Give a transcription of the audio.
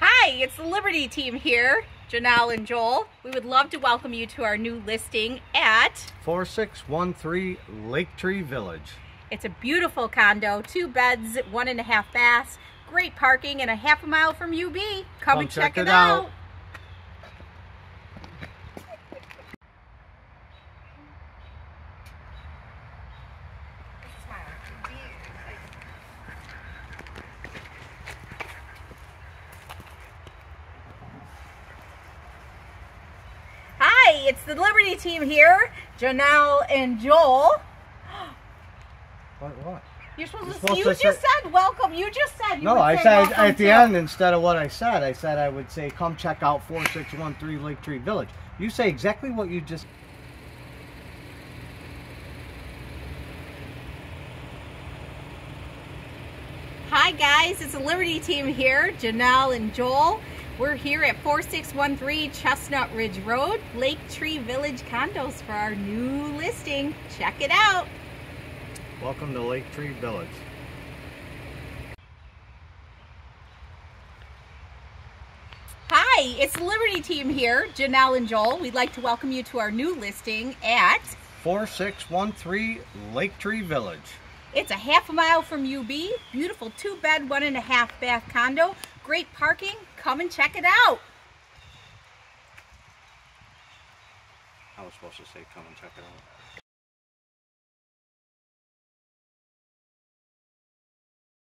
Hi, it's the Liberty team here, Janelle and Joel. We would love to welcome you to our new listing at 4613 Lake Tree Village. It's a beautiful condo, two beds, one and a half baths, great parking, and a half a mile from UB. Come, Come and check, check it it out. out. It's the Liberty team here, Janelle and Joel. What? What? You're supposed You're to. supposed you to just say- said welcome. You just said. You No, I said at the to- end instead of what I said, I said I would say come check out 4613 Lake Tree Village. You say exactly what you just Hi guys, it's the Liberty team here, Janelle and Joel. We're here at 4613 Chestnut Ridge Road, Lake Tree Village Condos for our new listing. Check it out. Welcome to Lake Tree Village. Hi, it's the Liberty team here, Janelle and Joel. We'd like to welcome you to our new listing at 4613 Lake Tree Village. It's a half a mile from UB. Beautiful two bed, one and a half bath condo. Great parking. Come and check it out. I was supposed to say come and check it out.